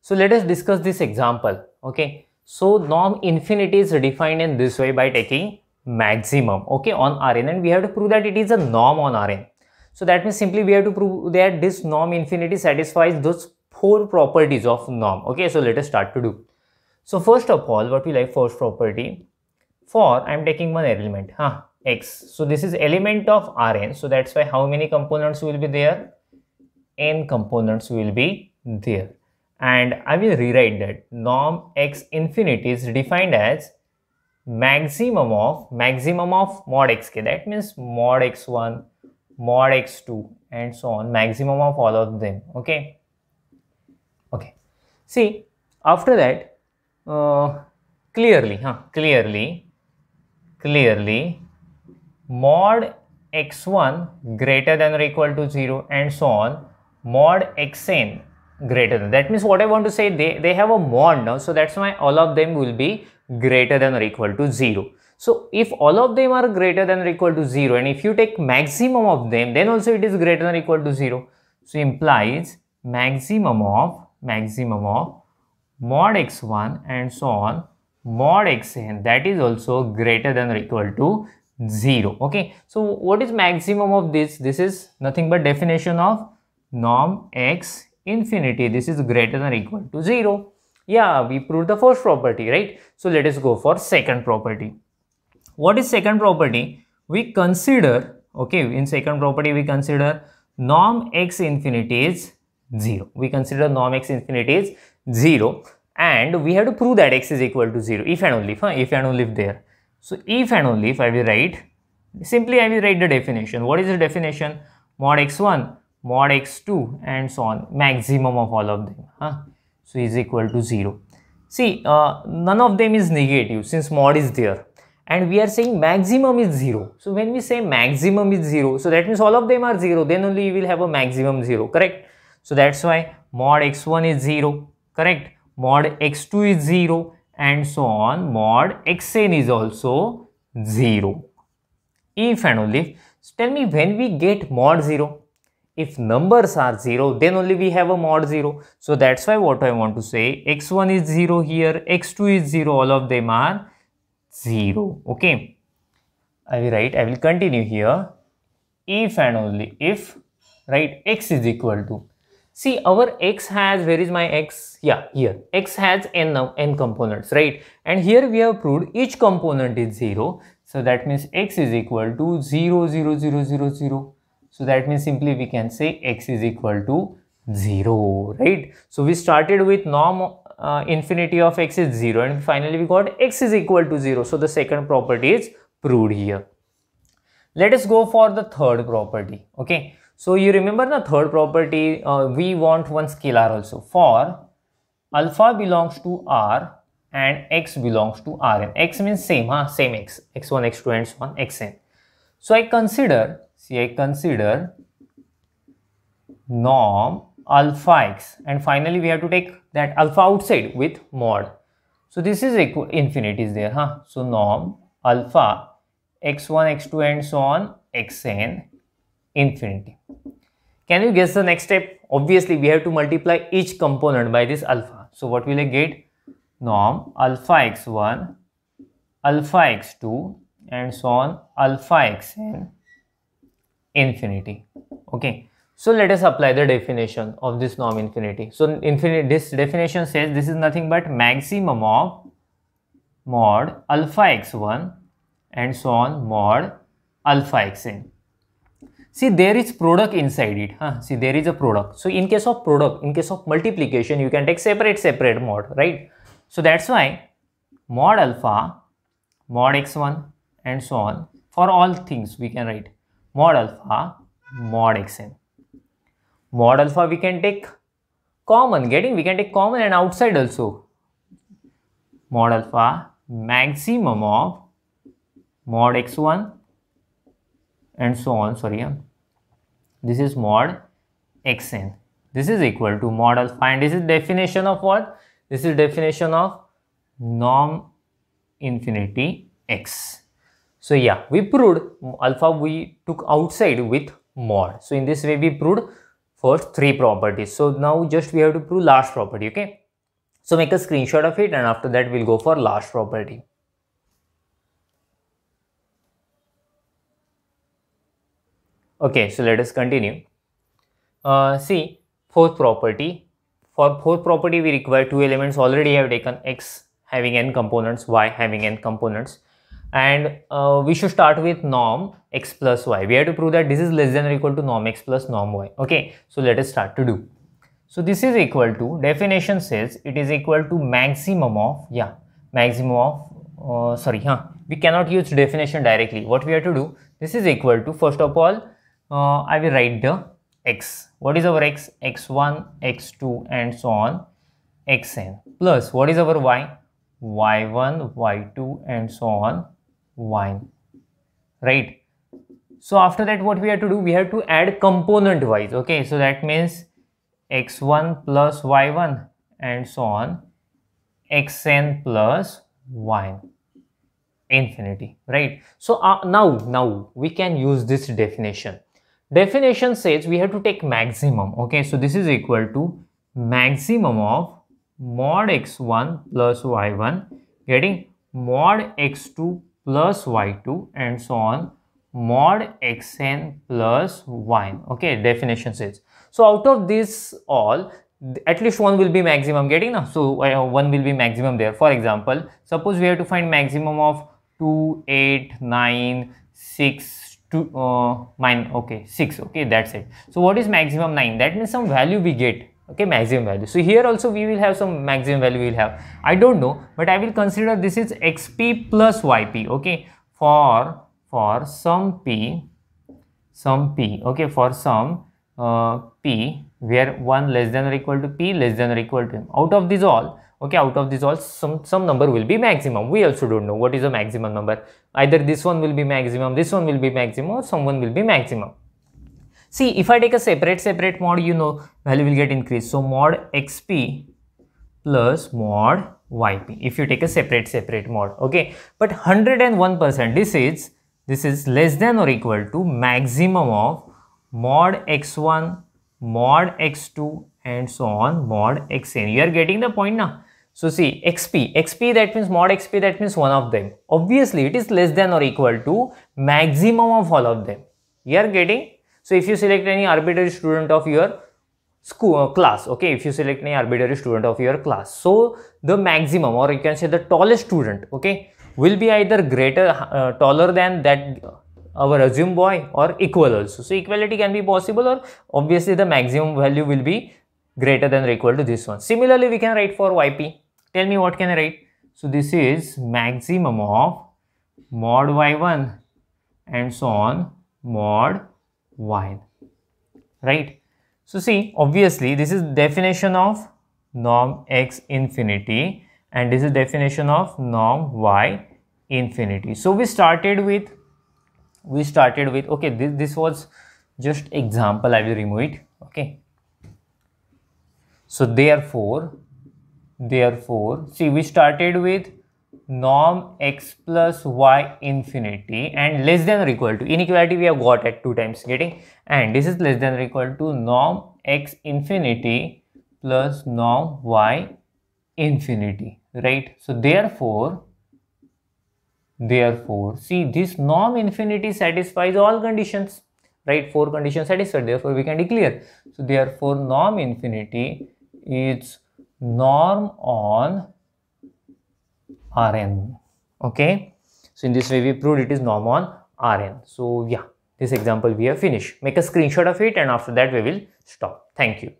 So let us discuss this example. Okay. So norm infinity is defined in this way by taking maximum okay on Rn and we have to prove that it is a norm on Rn. So that means simply we have to prove that this norm infinity satisfies those four properties of norm. Okay, so let us start to do. So first of all, what we like first property for I am taking one element, huh, x. So this is element of Rn. So that's why how many components will be there? n components will be there. And I will rewrite that. Norm x infinity is defined as maximum of maximum of mod xk. That means mod x1 mod x2 and so on. Maximum of all of them. Okay? Okay. See after that uh, clearly huh clearly clearly mod x1 greater than or equal to 0 and so on. Mod xn greater than. That means what i want to say they they have a mod now so that's why all of them will be greater than or equal to 0 so if all of them are greater than or equal to 0 and if you take maximum of them then also it is greater than or equal to 0. So implies maximum of maximum of mod x1 and so on mod xn that is also greater than or equal to 0 okay? So what is maximum of this? This is nothing but definition of norm x infinity this is greater than or equal to 0 yeah we proved the first property right so let us go for second property what is second property? We consider, okay, in second property we consider norm x infinity is 0. We consider norm x infinity is 0 and we have to prove that x is equal to 0 if and only if, if and only if there. So if and only if I will write, simply I will write the definition. What is the definition? Mod x1, mod x2 and so on, maximum of all of them. Huh? So is equal to 0. See, uh, none of them is negative since mod is there and we are saying maximum is 0. So when we say maximum is 0, so that means all of them are 0, then only we will have a maximum 0, correct? So that's why mod x1 is 0, correct? Mod x2 is 0 and so on, mod xn is also 0. If and only so tell me when we get mod 0, if numbers are 0 then only we have a mod 0 so that's why what i want to say x1 is 0 here x2 is 0 all of them are 0 okay? I will write I will continue here. If and only if right x is equal to see our x has where is my x? Yeah here. X has n now n components right? And here we have proved each component is 0 so that means x is equal to 0 0 0 0 0 so that means simply we can say x is equal to 0 right so we started with norm uh, infinity of x is 0 and finally we got x is equal to 0. So the second property is proved here. Let us go for the third property. Okay. So you remember the third property, uh, we want one scalar also. For alpha belongs to R and x belongs to Rn. x means same, huh? same x, x1, x2 and so on, xn. So I consider, see I consider norm alpha x and finally we have to take that alpha outside with mod. So this is equal infinity is there, huh? So norm alpha x1, x2 and so on xn infinity. Can you guess the next step? Obviously we have to multiply each component by this alpha. So what will I get? Norm alpha x1, alpha x2 and so on alpha xn infinity. Okay. So let us apply the definition of this norm infinity. So infinity, this definition says this is nothing but maximum of mod alpha x1 and so on mod alpha xn. See there is product inside it. Huh? See there is a product. So in case of product, in case of multiplication, you can take separate separate mod, right? So that's why mod alpha, mod x1 and so on. For all things we can write mod alpha, mod xn. Mod alpha we can take common getting we can take common and outside also. Mod alpha maximum of mod x1 and so on sorry um. this is mod xn. This is equal to mod alpha and this is definition of what? This is definition of norm infinity x so yeah we proved alpha we took outside with mod so in this way we proved first three properties. So now just we have to prove last property, okay? So make a screenshot of it and after that we'll go for last property. Okay, so let us continue. Uh, see, fourth property. For fourth property, we require two elements. Already have taken x having n components, y having n components. And uh, we should start with norm x plus y. We have to prove that this is less than or equal to norm x plus norm y. Okay, so let us start to do. So this is equal to, definition says it is equal to maximum of, yeah, maximum of, uh, sorry, huh, we cannot use definition directly. What we have to do, this is equal to, first of all, uh, I will write the x. What is our x? x1, x2 and so on, xn plus what is our y? y1, y2 and so on, yn, right? So after that what we have to do, we have to add component wise, okay? So that means x1 plus y1 and so on xn plus y. Infinity right? So uh, now now we can use this definition. Definition says we have to take maximum okay? So this is equal to maximum of mod x1 plus y1 getting mod x2 plus y2 and so on mod xn plus y okay definition says so out of this all, at least one will be maximum getting now. So uh, one will be maximum there. For example, suppose we have to find maximum of 2, 8, 9, 6, 2, uh, mine, okay, 6, okay, that's it. So what is maximum 9? That means some value we get, okay, maximum value. So here also we will have some maximum value we will have. I don't know, but I will consider this is xp plus yp, okay, for, for some p, some p, okay, for some uh, p where 1 less than or equal to p less than or equal to m. Out of these all, okay, out of these all, some, some number will be maximum. We also don't know what is the maximum number. Either this one will be maximum, this one will be maximum or someone will be maximum. See, if I take a separate, separate mod, you know, value will get increased. So, mod xp plus mod yp if you take a separate, separate mod, okay. But 101% this is, this is less than or equal to maximum of mod x1, mod x2 and so on mod xn. You are getting the point now. So see xp, xp that means mod xp that means one of them. Obviously it is less than or equal to maximum of all of them. You are getting. So if you select any arbitrary student of your school uh, class okay if you select any arbitrary student of your class so the maximum or you can say the tallest student okay will be either greater uh, taller than that our assumed boy or equal also. So equality can be possible or obviously the maximum value will be greater than or equal to this one. Similarly, we can write for yp. Tell me what can I write? So this is maximum of mod y1 and so on mod y, right? So see, obviously this is definition of norm x infinity and this is definition of norm y infinity. So we started with we started with okay this, this was just example i will remove it okay so therefore therefore see we started with norm x plus y infinity and less than or equal to inequality we have got at two times getting and this is less than or equal to norm x infinity plus norm y infinity right so therefore Therefore, see this norm infinity satisfies all conditions, right? Four conditions satisfied, therefore we can declare. So therefore norm infinity is norm on Rn, okay? So in this way we proved it is norm on Rn. So yeah, this example we have finished. Make a screenshot of it and after that we will stop. Thank you.